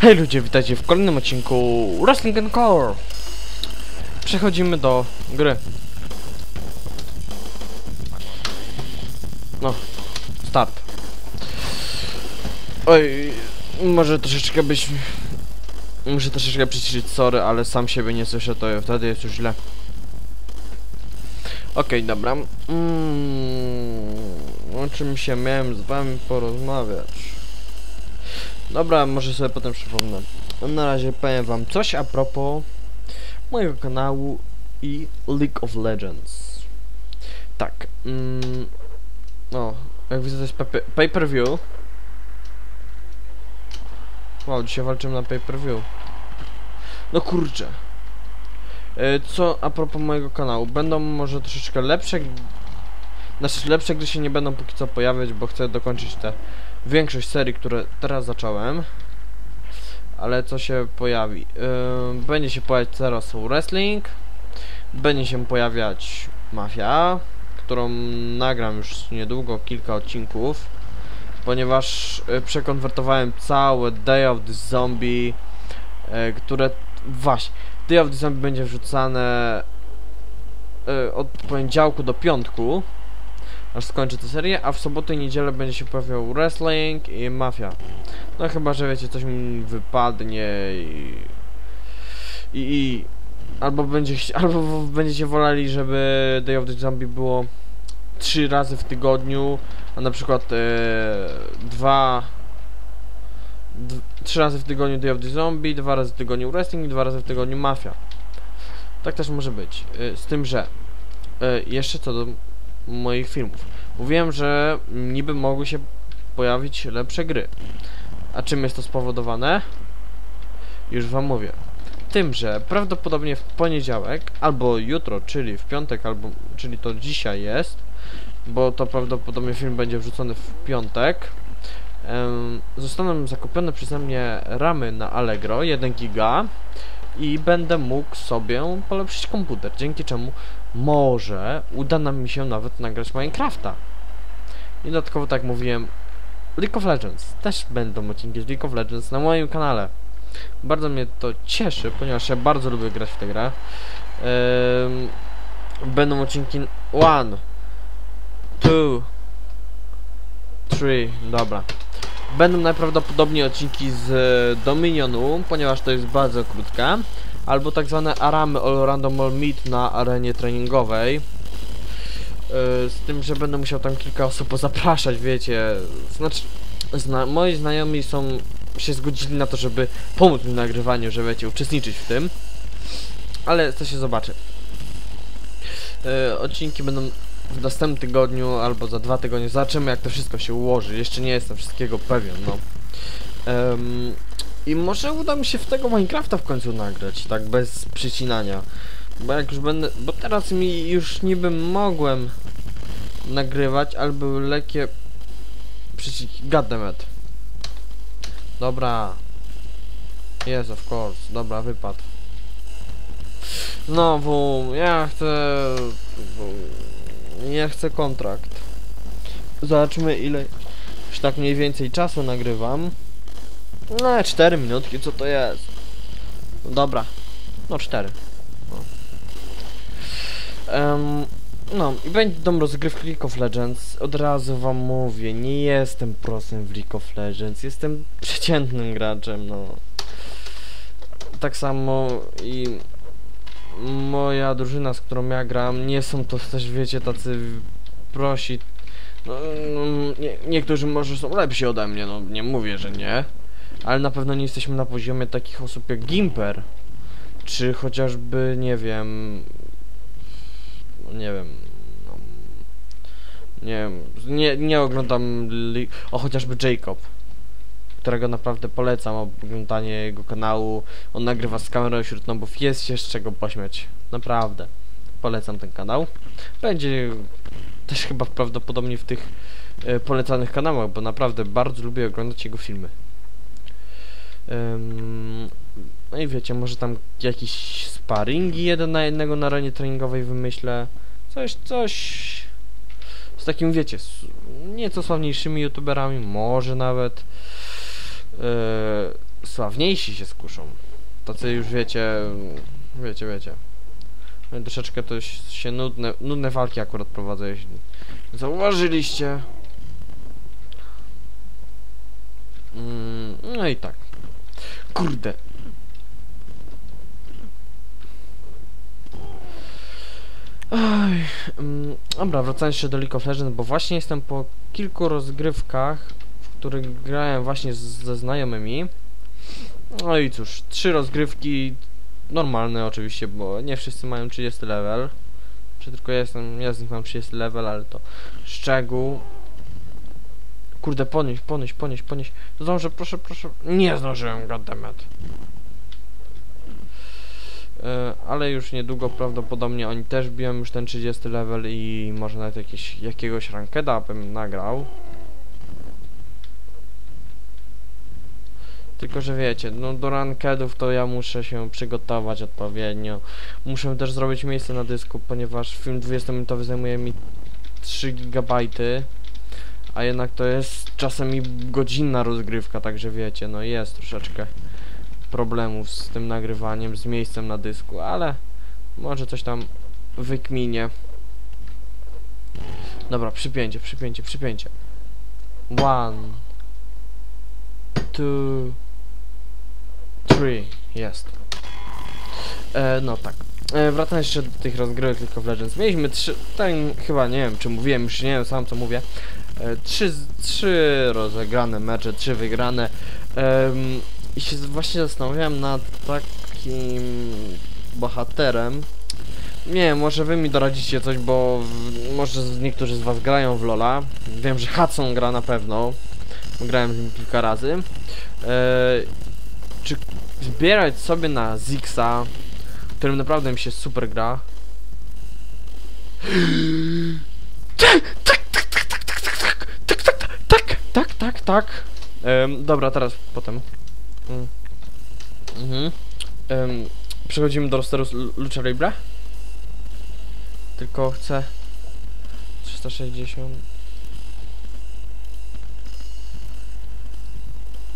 Hej ludzie, witajcie w kolejnym odcinku Wrestling and Core. Przechodzimy do gry. No, start. Oj, może troszeczkę być... Muszę troszeczkę przyciszyć, sorry, ale sam siebie nie słyszę, to wtedy jest już źle. Okej, dobra. Mm, o czym się miałem z wami porozmawiać? Dobra, może sobie potem przypomnę. Na razie powiem wam coś a propos mojego kanału i League of Legends. Tak. Mm, o, jak widzę to jest pay- pay-per-view. Wow, dzisiaj walczymy na pay-per-view. No kurczę. E, Co a propos mojego kanału, będą może troszeczkę lepsze... Znaczy lepsze gry się nie będą póki co pojawiać, bo chcę dokończyć te większość serii, które teraz zacząłem. Ale co się pojawi? Yy, będzie się pojawiać teraz Wrestling. Będzie się pojawiać Mafia, którą nagram już niedługo kilka odcinków. Ponieważ yy, przekonwertowałem całe Day of the Zombie, yy, które właśnie Day of the Zombie będzie wrzucane yy, od poniedziałku do piątku aż skończę tę serię, a w sobotę i niedzielę będzie się pojawiał wrestling i mafia. No chyba, że wiecie, coś mi wypadnie i... I... i albo, będzie, albo będziecie woleli, żeby Day of the Zombie było trzy razy w tygodniu, a na przykład e, dwa... Trzy razy w tygodniu Day of the Zombie, dwa razy w tygodniu wrestling i dwa razy w tygodniu mafia. Tak też może być. E, z tym, że e, jeszcze co do moich filmów. Mówiłem, że niby mogły się pojawić lepsze gry. A czym jest to spowodowane? Już wam mówię. Tym, że prawdopodobnie w poniedziałek, albo jutro, czyli w piątek, albo czyli to dzisiaj jest, bo to prawdopodobnie film będzie wrzucony w piątek. zostaną zakupione przeze mnie ramy na Allegro 1 giga i będę mógł sobie polepszyć komputer, dzięki czemu może uda nam się nawet nagrać Minecrafta. I dodatkowo, tak mówiłem, League of Legends. Też będą odcinki z League of Legends na moim kanale. Bardzo mnie to cieszy, ponieważ ja bardzo lubię grać w tę grę. Będą odcinki one, two, three, dobra. Będą najprawdopodobniej odcinki z e, Dominionu, ponieważ to jest bardzo krótka. Albo tak zwane aramy All Random All Meet na arenie treningowej. Yy, z tym, że będę musiał tam kilka osób pozapraszać, wiecie. Znaczy, zna moi znajomi są się zgodzili na to, żeby pomóc mi w nagrywaniu, że wiecie, uczestniczyć w tym. Ale to się zobaczy. Yy, odcinki będą w następnym tygodniu albo za dwa tygodnie. Zobaczymy jak to wszystko się ułoży. Jeszcze nie jestem wszystkiego pewien, no. I może uda mi się w tego Minecrafta w końcu nagrać, tak bez przycinania. Bo jak już będę. Bo teraz mi już niby mogłem nagrywać, ale były lekkie przycinki. Goddammit. Dobra. Yes, of course. Dobra, wypadł. Znowu, ja chcę... Ja chcę kontrakt. Zobaczmy ile już tak mniej więcej czasu nagrywam. No, 4 minutki, co to jest? Dobra. No, 4. No. Em, no, i będą rozgrywki League of Legends. Od razu wam mówię, nie jestem prosem w League of Legends. Jestem przeciętnym graczem, no. Tak samo i moja drużyna, z którą ja gram, nie są to też, wiecie, tacy prosi. No, no, nie, niektórzy może są lepsi ode mnie, no nie mówię, że nie. Ale na pewno nie jesteśmy na poziomie takich osób jak Gimper. Czy chociażby, nie wiem... no Nie wiem... No, nie. Nie, nie oglądam... O, chociażby Jacob. Którego naprawdę polecam oglądanie jego kanału. On nagrywa z kamerą wśród nobów. Jest się z czego pośmiać. Naprawdę. Polecam ten kanał. Będzie też chyba prawdopodobnie w tych e, polecanych kanałach, bo naprawdę bardzo lubię oglądać jego filmy. No i wiecie, może tam jakieś sparingi jeden na jednego na arenie treningowej wymyślę. Coś, coś z takim, wiecie, z nieco sławniejszymi youtuberami, może nawet. Yy, sławniejsi się skuszą. Tacy już wiecie, wiecie, wiecie. Troszeczkę to się nudne, nudne walki akurat prowadzę, jeśli zauważyliście. Mm, no i tak. Kurde. Oj, mm, dobra, wracając jeszcze do League of Legends, bo właśnie jestem po kilku rozgrywkach, w których grałem właśnie z, ze znajomymi. No i cóż, trzy rozgrywki, normalne oczywiście, bo nie wszyscy mają 30 level. Czy tylko ja jestem, ja z nich mam 30 level, ale to szczegół. Kurde, ponieść, ponieść, ponieść, ponieść. Zdążę, proszę, proszę. Nie zdążyłem, goddammit. E, ale już niedługo prawdopodobnie oni też biją już ten 30 level i może nawet jakieś, jakiegoś rankeda bym nagrał. Tylko, że wiecie, no do rankedów to ja muszę się przygotować odpowiednio. Muszę też zrobić miejsce na dysku, ponieważ film 20-minutowy zajmuje mi 3 GB, a jednak to jest czasem i godzinna rozgrywka, także wiecie, no jest troszeczkę problemów z tym nagrywaniem, z miejscem na dysku, ale może coś tam wykminie. Dobra, przypięcie, przypięcie, przypięcie. One, two, three, jest. E, no tak. E, wracając jeszcze do tych rozgrywek League of Legends. Mieliśmy trzy, ten chyba nie wiem czy mówiłem, już nie wiem sam co mówię. E, trzy, trzy rozegrane mecze, trzy wygrane. Em, I się właśnie zastanawiałem nad takim bohaterem. Nie może wy mi doradzicie coś, bo w, może niektórzy z was grają w Lola. Wiem, że Hudson gra na pewno. Grałem z nim kilka razy. E, czy zbierać sobie na Zixa, którym naprawdę mi się super gra? tak, tak, tak, dobra, teraz potem. Mm. Mhm. Przechodzimy do rosteru Lucha Libre. Tylko chcę 360.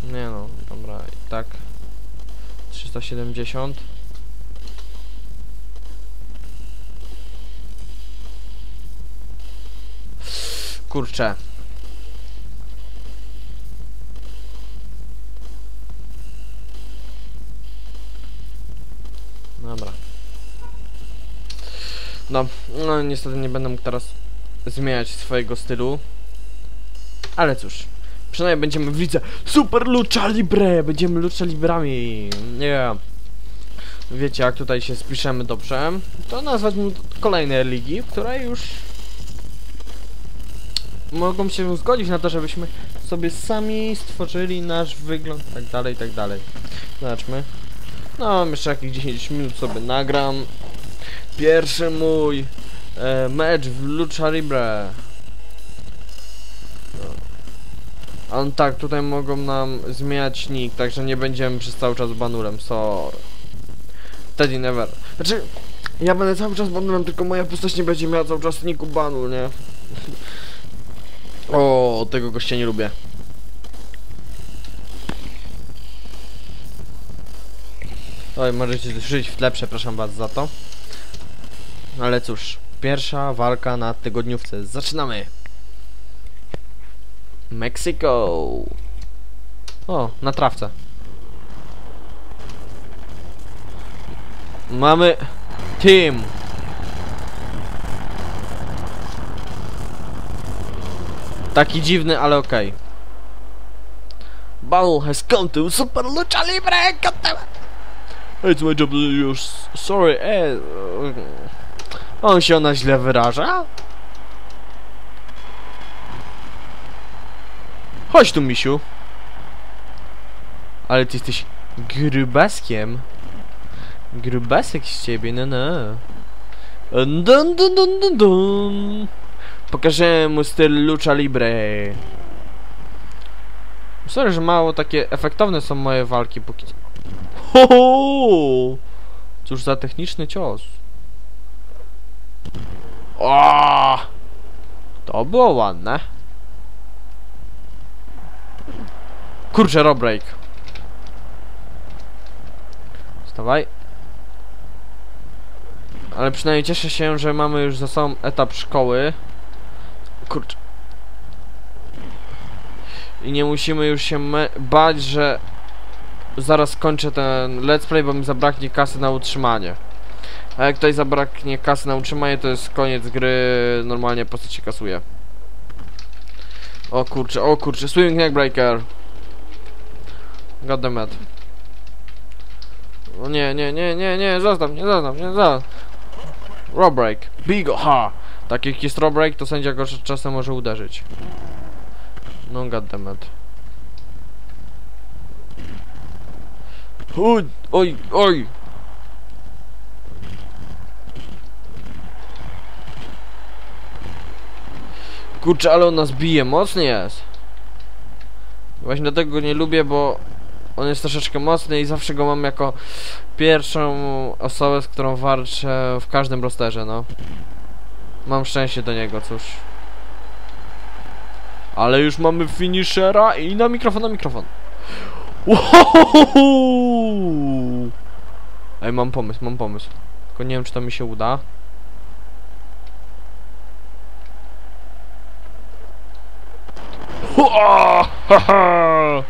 Nie no, dobra, i tak. 370. Kurczę. No, no niestety nie będę mógł teraz zmieniać swojego stylu. Ale cóż, przynajmniej będziemy w lidze Super Lucha Libre! Będziemy Lucha Librami! Nie Wiecie, jak tutaj się spiszemy dobrze, to nazwać mu kolejne ligi, które już mogą się zgodzić na to, żebyśmy sobie sami stworzyli nasz wygląd, tak dalej, tak dalej. Zobaczmy. No, jeszcze jakieś 10 minut sobie nagram. Pierwszy mój e, mecz w Lucha Libre. No. A tak, tutaj mogą nam zmieniać nick, także nie będziemy przez cały czas banurem, sorry. Teddy never. Znaczy, ja będę cały czas banurem, tylko moja postać nie będzie miała cały czas nicku banu, nie? O, tego gościa nie lubię. Oj, możecie słyszeć w tle, przepraszam was za to. Ale cóż, pierwsza walka na tygodniówce. Zaczynamy! Mexico! O, na trawce. Mamy team. Taki dziwny, ale okej. Battle has come to Super Lucha Libre! It's my job już. Sorry, eh. On się ona źle wyraża? Chodź tu, misiu. Ale ty jesteś grubaskiem. Grubasek z ciebie, no no. Dun dun dun dun dun. Pokażę mu styl Lucha Libre. Sorry, że mało takie efektowne są moje walki póki. Ho, ho! Cóż za techniczny cios. O! To było ładne. Kurczę, Robreak. Wstawaj. Ale przynajmniej cieszę się, że mamy już za sobą etap szkoły. Kurczę. I nie musimy już się bać, że zaraz skończę ten let's play, bo mi zabraknie kasy na utrzymanie. A jak tutaj zabraknie kasy na utrzymanie, to jest koniec gry, normalnie postać się kasuje. O kurczę, o kurczę, swimming neckbreaker. Goddammit. O nie, nie, nie, nie, nie, zostaw mnie, zostaw mnie, zostaw. Row break. Bigo, ha! Tak jak jest row break, to sędzia go cz- czasem może uderzyć. No goddammit. Oj, oj, oj! Kurczę, ale on nas bije, mocny jest. Właśnie dlatego go nie lubię, bo on jest troszeczkę mocny i zawsze go mam jako pierwszą osobę, z którą walczę w każdym rosterze, no. Mam szczęście do niego, cóż. Ale już mamy finishera i na mikrofon, na mikrofon. Wow! Ej, mam pomysł, mam pomysł. Tylko nie wiem, czy to mi się uda. Ha!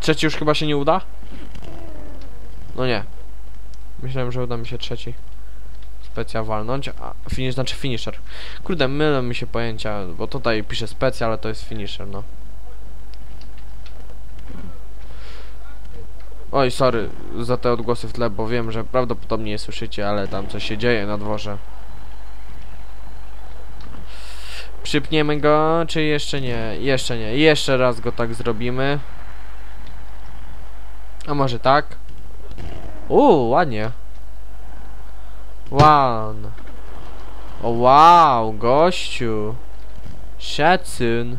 Trzeci już chyba się nie uda? No nie. Myślałem, że uda mi się trzeci specja walnąć, a finish znaczy finisher. Kurde, mylą mi się pojęcia, bo tutaj pisze specja, ale to jest finisher, no. Oj, sorry za te odgłosy w tle, bo wiem, że prawdopodobnie je słyszycie, ale tam coś się dzieje na dworze. Przypniemy go, czy jeszcze nie? Jeszcze nie. Jeszcze raz go tak zrobimy. A może tak? Uuu, ładnie. One. O wow, gościu. Szacun.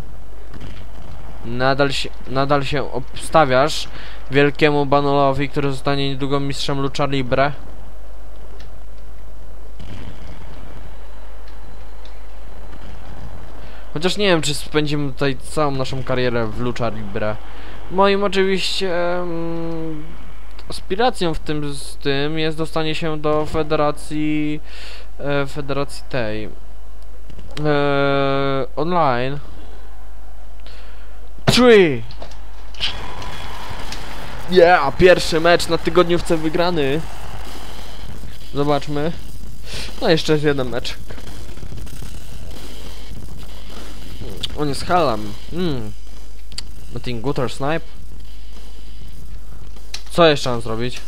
Nadal się, nadal się obstawiasz wielkiemu banolowi, który zostanie niedługo mistrzem Lucha Libre. Chociaż nie wiem, czy spędzimy tutaj całą naszą karierę w Lucha Libre. Moim oczywiście aspiracją w tym z tym jest dostanie się do federacji e, federacji tej e, online. Three. Yeah, pierwszy mecz na tygodniówce wygrany. Zobaczmy. No jeszcze jest jeden mecz. On jest Hallam. Hmm. Meeting Gutter Snipe. Co jeszcze mam zrobić?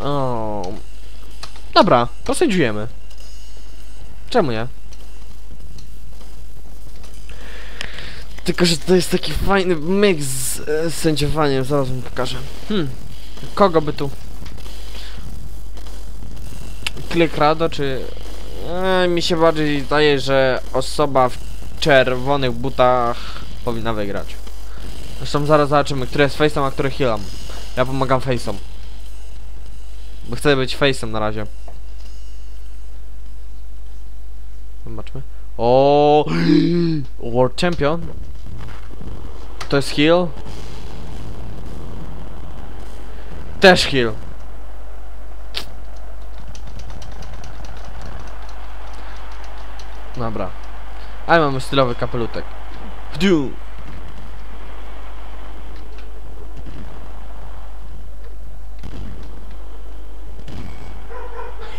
O. Dobra, posędziujemy. Czemu nie? Tylko, że to jest taki fajny mix z, e, z sędziowaniem, zaraz wam pokażę. Hmm. Kogo by tu? Klikrado, czy... E, mi się bardziej zdaje, że osoba w czerwonych butach powinna wygrać. Zresztą zaraz zobaczymy, który jest face'em, a który healem. Ja pomagam face'om. Bo chcę być face'em na razie. Zobaczmy. O, World Champion. To jest heal. Też heal. Dobra. Ale mamy stylowy kapelutek. Wdiu.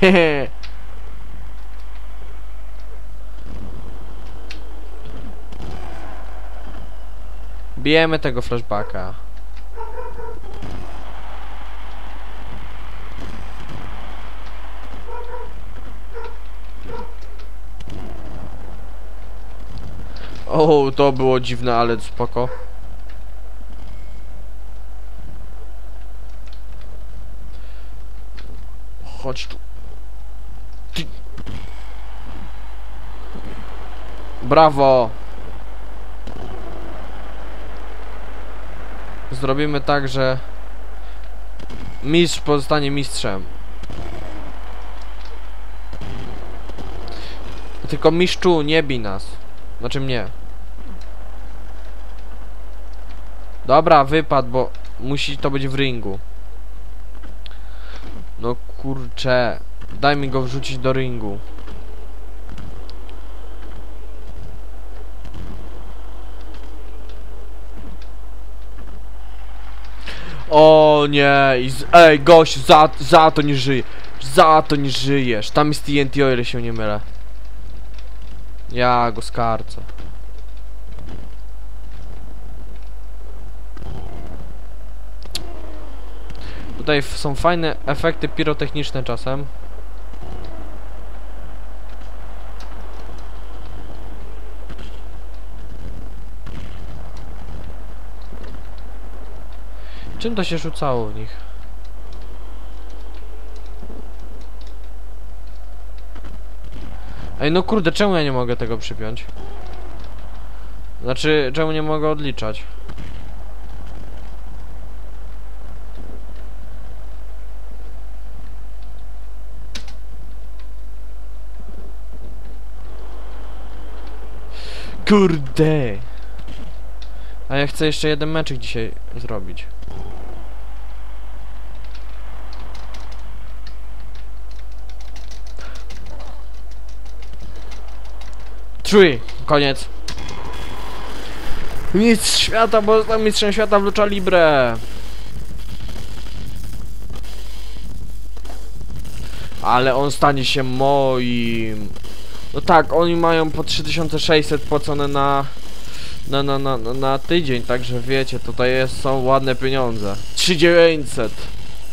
Hehe. Bijemy tego flashbacka. O, to było dziwne, ale spoko. Chodź tu. Ty. Brawo! Zrobimy tak, że mistrz pozostanie mistrzem. Tylko mistrzu, nie bij nas. Znaczy mnie. Dobra, wypad, bo musi to być w ringu. No kurcze. Daj mi go wrzucić do ringu. O nie, ej gość, za, za to nie żyje. Za to nie żyjesz. Tam jest TNT, o ile się nie mylę. Ja go skarcę. Tutaj są fajne efekty pirotechniczne czasem. Czym to się rzucało w nich? Ej, no kurde, czemu ja nie mogę tego przypiąć? Znaczy, czemu nie mogę odliczać? Kurde! A ja chcę jeszcze jeden meczek dzisiaj zrobić. Three, koniec. Mistrz świata, bo jestem mistrzem świata w Lucha Libre. Ale on stanie się moim. No tak, oni mają po 3600 płacone na na, na, na, na, tydzień, także wiecie, tutaj jest, są ładne pieniądze. 3900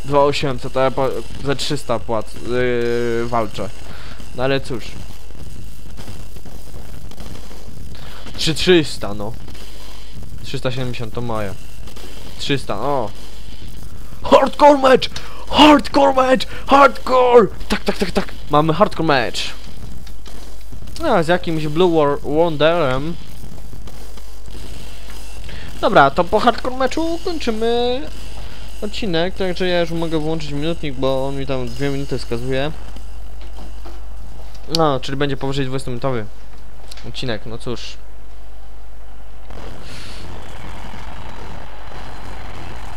2800, to ja po, za 300 płac yy, walczę. No ale cóż. 3300 no. 370 to moje. 300, o. Hardcore match! Hardcore match! Hardcore! Tak, tak, tak, tak. Mamy hardcore match. No, z jakimś Blue War Wonderem. Dobra, to po hardcore meczu kończymy odcinek, także ja już mogę włączyć minutnik, bo on mi tam dwie minuty wskazuje. No, czyli będzie powyżej 20 minutowy odcinek, no cóż.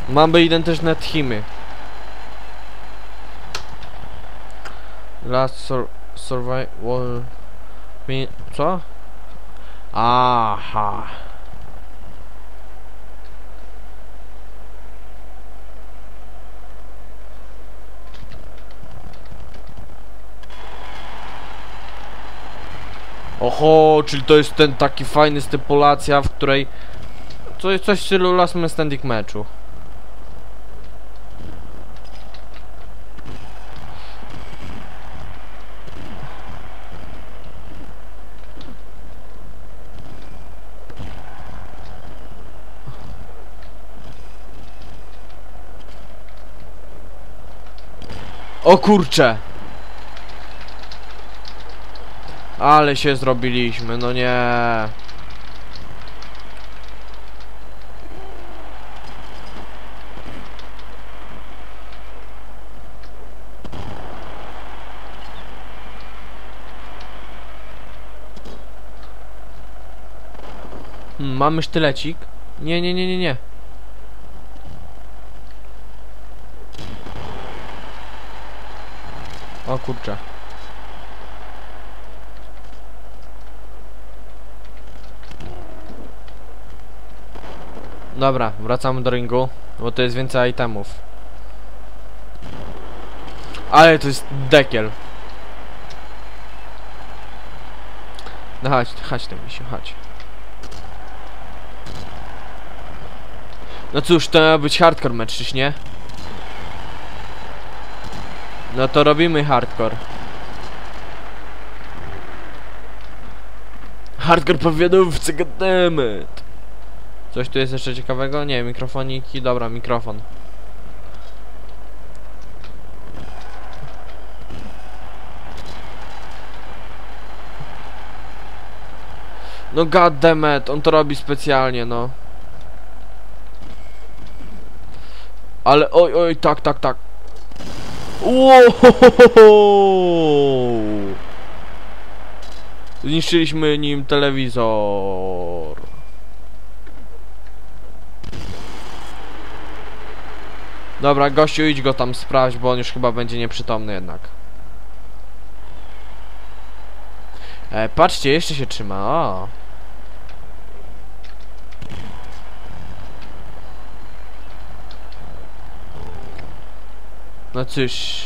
Mamy identyczne teamy. Last sur survival... Mi co? Aha. Oho, czyli to jest ten taki fajny stypulacja, w której... Jest coś w stylu last man standing meczu. O kurcze! Ale się zrobiliśmy, no nie. Hmm, mamy sztylecik? Nie, nie, nie, nie, nie. Kurczę. Dobra, wracamy do ringu, bo to jest więcej itemów. Ale to jest dekiel. No chodź, chodź tam misiu, chodź. No cóż, to miał być hardcore mecz, nie? No to robimy hardcore. Hardcore powiadówcy, goddammit. Coś tu jest jeszcze ciekawego? Nie, mikrofoniki, dobra, mikrofon. No goddammit, on to robi specjalnie, no. Ale oj, oj, tak, tak, tak. Wow! Zniszczyliśmy nim telewizor. Dobra, gościu, idź go tam sprawdź, bo on już chyba będzie nieprzytomny jednak. E, patrzcie, jeszcze się trzyma. O. No cóż.